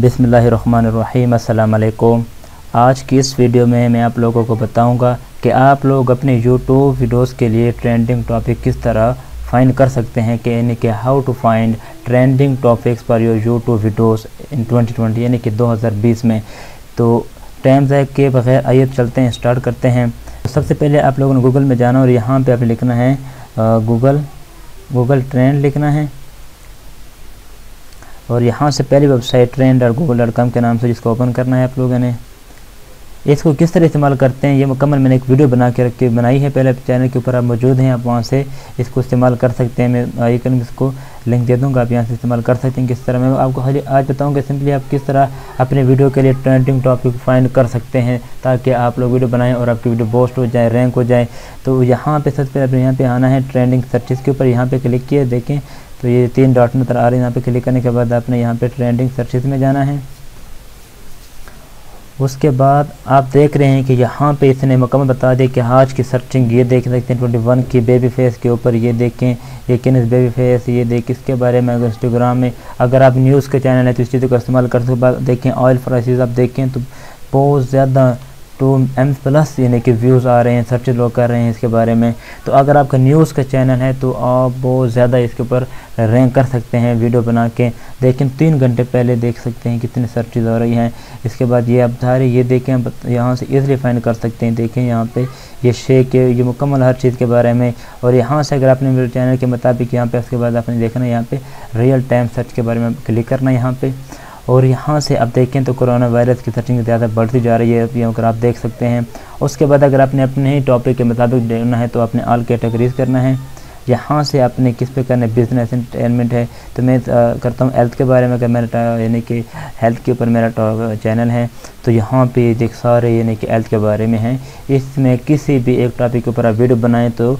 बिसमीम वालेकुम आज की इस वीडियो में मैं आप लोगों को बताऊँगा कि आप लोग अपने यूट्यूब वीडियोस के लिए ट्रेंडिंग टॉपिक किस तरह फाइंड कर सकते हैं कि यानी कि how to find trending topics for your YouTube videos in 2020 यानी कि 2020 में। तो टाइम ज़ाय के बगैर आइए चलते हैं स्टार्ट करते हैं। तो सबसे पहले आप लोगों ने गूगल में जाना और यहाँ पर आप लिखना है गूगल गूगल ट्रेंड लिखना है। और यहाँ से पहली वेबसाइट ट्रेंड और गूगल डॉट कॉम के नाम से जिसको ओपन करना है आप लोगों ने। इसको किस तरह इस्तेमाल करते हैं, ये मुकम्मल मैंने एक वीडियो बना के रख, बनाई है पहले चैनल के ऊपर, आप मौजूद हैं, आप वहाँ से इसको इस्तेमाल कर सकते हैं। मैं आइकन इसको लिंक दे दूँगा, आप यहाँ से इस्तेमाल कर सकते हैं किस तरह। मैं आपको खाली आज बताऊँगा सिंपली आप किस तरह अपने वीडियो के लिए ट्रेंडिंग टॉपिक फाइंड कर सकते हैं, ताकि आप लोग वीडियो बनाएँ और आपकी वीडियो पोस्ट हो जाए रैंक हो जाए। तो यहाँ पे सबसे पहले यहाँ पर आना है ट्रेंडिंग सर्चिस के ऊपर, यहाँ पर क्लिक किए, देखें। तो ये तीन डॉट नज़र आ रहे हैं। यहाँ पे क्लिक करने के बाद आपने यहाँ पे ट्रेंडिंग सर्चिस में जाना है। उसके बाद आप देख रहे हैं कि यहाँ पे इसने मुकम्मल बता दिया कि आज की सर्चिंग ये देख सकते हैं, ट्वेंटी वन की बेबी फेस के ऊपर ये देखें, ये किन बेबी फेस ये देख इसके बारे में इंस्टाग्राम में। अगर आप न्यूज़ के चैनल है तो इस चीज़ को इस्तेमाल कर सकते देखें ऑयल प्राइसेस आप देखें तो बहुत ज़्यादा टू एम प्लस यानी कि व्यूज़ आ रहे हैं सर्च लोग कर रहे हैं इसके बारे में। तो अगर आपका न्यूज़ का चैनल है तो आप बहुत ज़्यादा इसके ऊपर रैंक कर सकते हैं वीडियो बना के। लेकिन तीन घंटे पहले देख सकते हैं कितनी सर्चेज हो रही हैं। इसके बाद ये आप धारे ये देखें यहाँ से ईज़िली फाइंड कर सकते हैं। देखें यहाँ पे ये शेक है ये मुकम्मल हर चीज़ के बारे में। और यहाँ से अगर आपने मेरे चैनल के मुताबिक यहाँ पे उसके बाद आपने देखना है, यहाँ पे रियल टाइम सर्च के बारे में क्लिक करना है यहाँ पे। और यहाँ से आप देखें तो कोरोना वायरस की सर्चिंग ज़्यादा बढ़ती जा रही है। अगर आप देख सकते हैं, उसके बाद अगर आपने अपने ही टॉपिक के मुताबिक देखना है तो आपने ऑल कैटेगरीज करना है। यहाँ से आपने किस पे करना है बिज़नेस एंटरटेनमेंट है तो मैं करता हूँ हेल्थ के बारे में। अगर मेरा यानी कि हेल्थ के ऊपर मेरा चैनल है तो यहाँ पे देख सारे, यानी कि हेल्थ के बारे में है। इसमें किसी भी एक टॉपिक के ऊपर आप वीडियो बनाएँ तो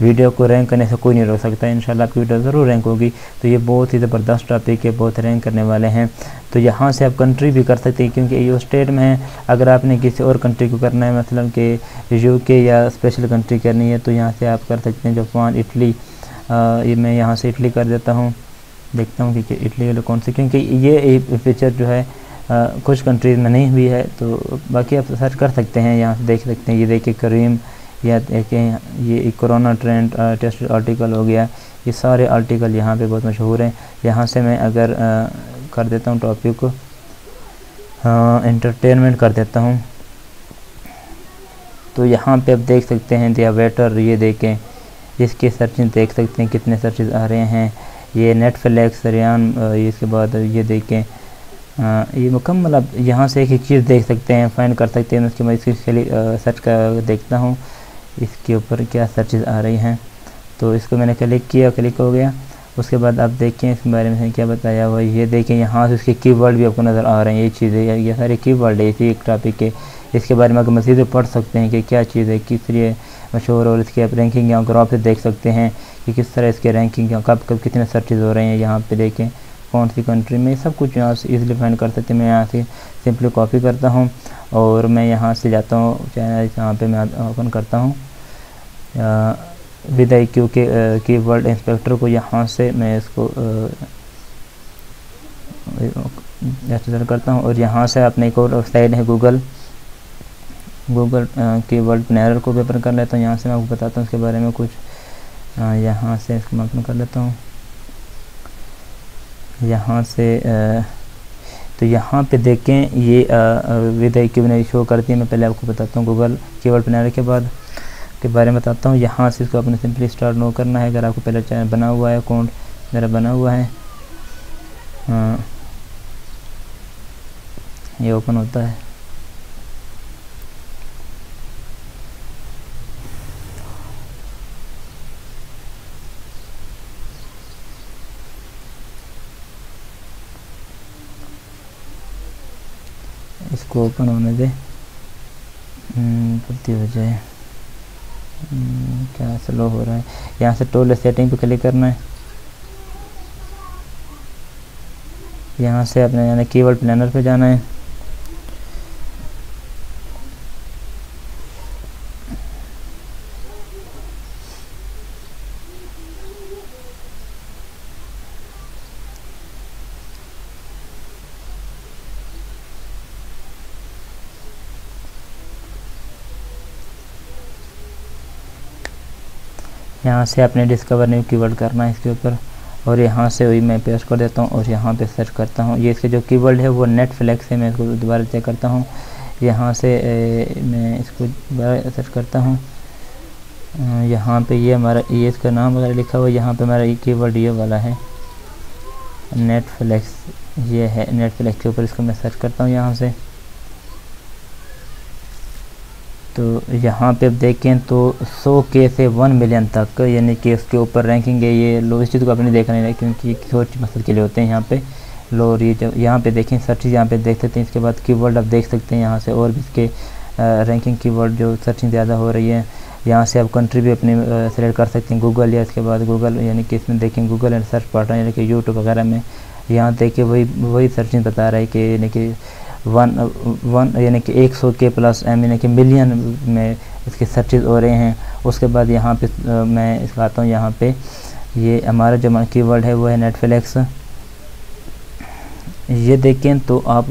वीडियो को रैंक करने से कोई नहीं रोक सकता। इंशाल्लाह आपकी वीडियो ज़रूर रैंक होगी। तो ये बहुत ही ज़बरदस्त टॉपिक है बहुत रैंक करने वाले हैं। तो यहाँ से आप कंट्री भी कर सकते हैं क्योंकि ये स्टेट में है। अगर आपने किसी और कंट्री को करना है मतलब कि यूके या स्पेशल कंट्री करनी है तो यहाँ से आप कर सकते हैं जापान इटली ये मैं यहाँ से इटली कर देता हूँ। देखता हूँ कि इटली वाले कौन से क्योंकि ये फीचर जो है आ, कुछ कंट्रीज़ में नहीं हुई है। तो बाकी आप सर्च कर सकते हैं यहाँ से देख सकते हैं। ये देखिए करीम या देखें ये कोरोना ट्रेंड टेस्ट आर्टिकल हो गया ये सारे आर्टिकल यहाँ पे बहुत मशहूर हैं। यहाँ से मैं अगर आ, कर देता हूँ टॉपिक को इंटरटेनमेंट कर देता हूँ। तो यहाँ पे आप देख सकते हैं दिया वेटर ये देखें इसके सर्चिंग देख सकते हैं कितने सर्चेज आ रहे हैं। ये नेटफ्लिक्स रियान इसके बाद ये देखें आ, ये मुकम्मल आप यहाँ से एक एक चीज़ देख सकते हैं फाइंड कर सकते हैं उसके बाद इसकी सर्च कर देखता हूँ। इसके ऊपर क्या सर्चेज आ रही हैं। तो इसको मैंने क्लिक किया क्लिक हो गया। उसके बाद आप देखें इस बारे में क्या बताया हुआ ये देखें यहाँ से उसके कीवर्ड भी आपको नज़र आ रहे हैं। ये चीज़ें, ये सारे कीवर्ड है, इसी एक टॉपिक के। इसके बारे में आप मजीद पढ़ सकते हैं कि क्या चीज़ है, किस लिए मशहूर और इसकी आप रैंकिंग यहाँ ग्राफ से देख सकते हैं कि किस तरह इसके रैंकिंग कब कब कितने सर्चेज हो रहे हैं यहाँ पे देखें। कौन सी कंट्री में, सब कुछ यहाँ से ईजिली फाइंड कर सकते हैं। मैं यहाँ से सिंपली कॉपी करता हूँ और मैं यहाँ से जाता हूँ चैनल यहाँ पे मैं ओपन करता हूँ। विद आई क्यू के की वर्ल्ड इंस्पेक्टर को यहाँ से मैं इसको रजिस्टर करता हूँ और यहाँ से अपने एक और वेबसाइट है गूगल गूगल की वर्ल्ड प्लेनर को भी ओपन कर लेता हूँ। यहाँ से मैं आपको बताता हूँ, इसके बारे में कुछ। यहाँ से इसको मैं ओपन कर लेता हूँ। यहाँ से आ, तो यहाँ पे देखें ये आई क्यू ने शो करती है मैं पहले आपको बताता हूँ गूगल की बनाने के बाद के बारे में बताता हूँ। यहाँ से इसको अपने सिंपली स्टार्ट नो करना है। अगर आपको पहले चैनल बना हुआ है अकाउंट मेरा बना हुआ है हाँ ये ओपन होता है। इसको ओपन होने दे। हम्म, हो जाए। हम्म, क्या स्लो हो रहा है? यहाँ से टोल सेटिंग पे क्लिक करना है। यहाँ से अपने यानी कीवर्ड प्लानर पे जाना है। यहाँ से अपने डिस्कवर न्यू कीवर्ड करना है इसके ऊपर। और यहाँ से वही मैं पेस्ट कर देता हूँ और यहाँ पे सर्च करता हूँ। ये इसके जो कीवर्ड है वो नेट फ्लैक्स है मैं इसको दोबारा चेक करता हूँ। यहाँ से ए, मैं इसको दोबारा सर्च करता हूँ। यहाँ पे ये हमारा ये इसका नाम वगैरह लिखा हुआ है यहाँ पे हमारा ये कीवर्ड ये वाला है। नेट फ्लैक्स ये है नेटफ्लिक्स के ऊपर इसको मैं सर्च करता हूँ यहाँ से। तो यहाँ पे अब देखें तो 100 के से 1 मिलियन तक, यानी कि इसके ऊपर रैंकिंग है ये लो इस चीज़ को अपने देखना है क्योंकि छोटी मसल के लिए होते हैं यहाँ पे। लो ये जब यहाँ पे देखें सर्चिज यहाँ पे देख सकते हैं, इसके बाद कीवर्ड आप देख सकते हैं यहाँ से, और भी इसके रैंकिंग कीवर्ड जो सर्चिंग ज़्यादा हो रही है, यहाँ से आप कंट्री भी अपनी सेलेक्ट कर सकते हैं गूगल या इसके बाद गूगल यानी कि इसमें देखें गूगल एंड सर्च पार्टनर यानी कि यूट्यूब वगैरह में। यहाँ देखिए वही वही सर्चिंग बता रहा है कि, यानी कि वन वन, यानी कि एक सौ के प्लस एम यानी कि मिलियन में इसके सर्चेज हो रहे हैं। उसके बाद यहाँ पे मैं इस आता हूँ, यहाँ पे ये हमारा जो कीवर्ड है, वो है नेटफ्लिक्स ये देखें तो आप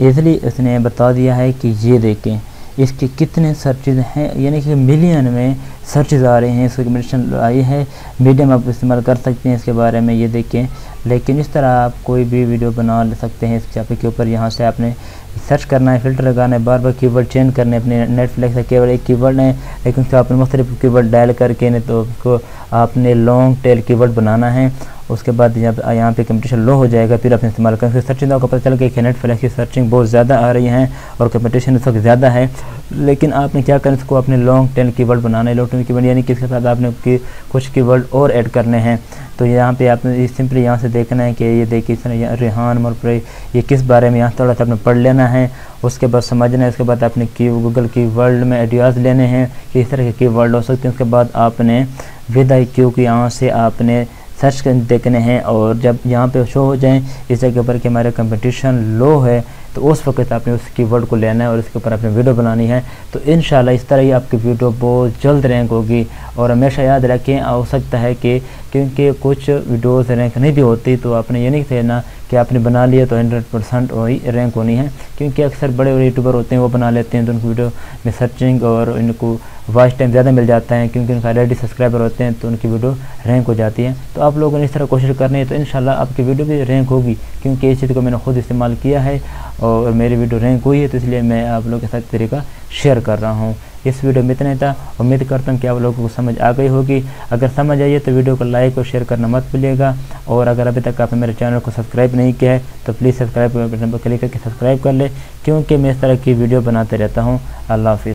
इजली इसने बता दिया है कि ये देखें, इसके कितने सर्चेज हैं, यानी कि मिलियन में सर्चेज आ रहे हैं। इसकी रिकमेंडेशन आई है मीडियम आप इस्तेमाल कर सकते हैं इसके बारे में। ये देखें लेकिन इस तरह आप कोई भी वीडियो बना ले सकते हैं इस टॉपिक के ऊपर। यहाँ से आपने सर्च करना है, फ़िल्टर लगाना है, बार बार कीवर्ड चेंज करने अपने नेटफ्लिक्स का केवल एक कीवर्ड है लेकिन उसको आपने मुख्तलिफ़ कीवर्ड डायल करके नहीं तो उसको आपने लॉन्ग टेल कीवर्ड बनाना है। उसके बाद यहाँ पे कंपटीशन लो हो जाएगा, फिर आप इस्तेमाल करें सर्चिंग आपको पता चल गया कि नेटफ्लिक्स की सर्चिंग बहुत ज़्यादा आ रही है और कंपटीशन इस वक्त ज़्यादा है। लेकिन आपने क्या करना इसको अपने लॉन्ग टेल कीवर्ड बनाना है। लॉन्ग कीवर्ड यानी कि इसके साथ आपने की कुछ कीवर्ड और ऐड करने हैं। तो यहाँ पे आपने सिंपली यहाँ से देखना है कि ये देखिए, इस रेहान, मरप्रे, ये किस बारे में यहाँ थोड़ा सा आपने पढ़ लेना है, उसके बाद समझना है, उसके बाद आपने की गूगल की वर्ल्ड में आइडियाज़ लेने हैं कि इस तरह के की वर्ल्ड हो सकते हैं। उसके बाद आपने विद आई क्यू की यहाँ से आपने सर्च कर देखने हैं और जब यहाँ पे शो हो जाएँ, इस जगह पर कि हमारा कंपटीशन लो है तो उस वक्त आपने उस कीवर्ड को लेना है और इसके ऊपर आपने वीडियो बनानी है। तो इन इस तरह ही आपकी वीडियो बहुत जल्द रैंक होगी और हमेशा याद रखें, हो सकता है कि क्योंकि कुछ वीडियोज़ रैंक नहीं भी होती तो आपने ये नहीं कहना कि आपने बना लिया तो हंड्रेड परसेंट वही रैंक होनी है। क्योंकि अक्सर बड़े बड़े यूट्यूबर होते हैं, वो बना लेते हैं तो उनकी वीडियो में सर्चिंग और इनको वॉच टाइम ज़्यादा मिल जाता है। क्योंकि उनका रेडी सब्सक्राइबर होते हैं तो उनकी वीडियो रैंक हो जाती है। तो आप लोगों ने इस तरह कोशिश करनी है तो इन आपकी वीडियो भी रैंक होगी। क्योंकि इस चीज़ को मैंने खुद इस्तेमाल किया है और मेरी वीडियो रैंक हुई है तो इसलिए मैं आप लोगों के साथ तरीका शेयर कर रहा हूँ। इस वीडियो में इतना ही था। उम्मीद करता हूँ कि आप लोगों को समझ आ गई होगी। अगर समझ आई है तो वीडियो को लाइक और शेयर करना मत भूलिएगा। और अगर अभी तक आपने मेरे चैनल को सब्सक्राइब नहीं किया है तो प्लीज़ सब्सक्राइब बटन पर क्लिक करके सब्सक्राइब कर ले, क्योंकि मैं इस तरह की वीडियो बनाते रहता हूँ। अल्लाह हाफिज़।